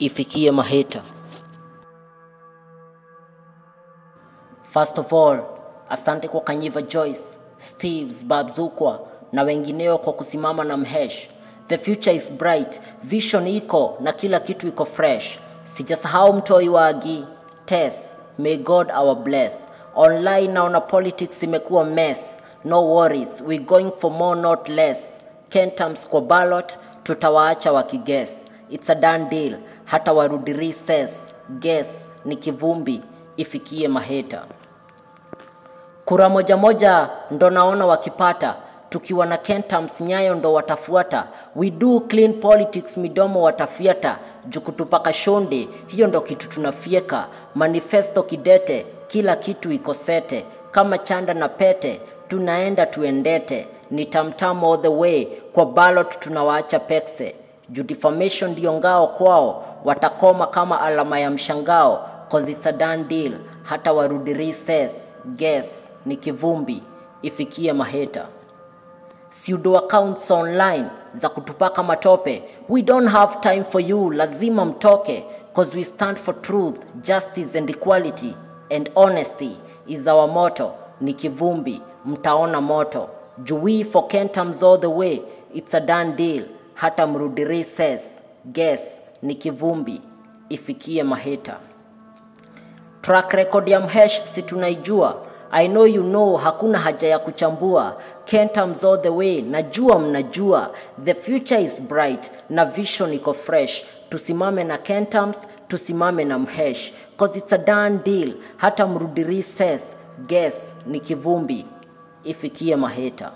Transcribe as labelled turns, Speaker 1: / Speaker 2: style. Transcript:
Speaker 1: ifikie maheta. First of all, asante kwa Kanyiva Joyce, Steves, Babzukwa na wengineo kwa kusimama na Mhesh. The future is bright, vision iko na kila kitu iko fresh. Sijasahau mtoi wa Agi, Tess, may God our bless. Online naona politics imekuwa mess. No worries, we going for more not less. Kentams kwa ballot, tutawaacha wakiguess. It's a done deal, hata warudi recess. Guess ni kivumbi, ifikie maheta. Kura moja moja ndo naona wakipata, tukiwa na Kentams nyayo ndo watafuata. We do clean politics, midomo watafiata, juu kutupaka shonde, hiyo ndo kitu tunafieka. Manifesto kidete, kila kitu iko sete, kama chanda na pete, tunaenda tuendete, ni tamtam all the way, kwa ballot tunawaacha pekse juu defamation ndio ngao kwao, watakoma kama alama ya mshangao, cause it's a done deal, hata warudi recess. Guess ni kivumbi, ifikie maheta. Pseudo accounts online za kutupaka matope, we don't have time for you, lazima mtoke, cause we stand for truth, justice and equality and honesty is our motto. Ni kivumbi, mtaona moto. Juu we for Kentams all the way, it's a done deal hata mrudi recess. Guess ni kivumbi, ifikie maheta. Track record ya Mhesh si tunaijua. I know you know, hakuna haja ya kuchambua. Kentams all the way, najua mnajua. The future is bright na vision iko fresh. Tusimame na Kentams, tusimame na Mhesh. Cause it's a done deal, hata mrudi recess. Guess ni kivumbi, ifikie maheta.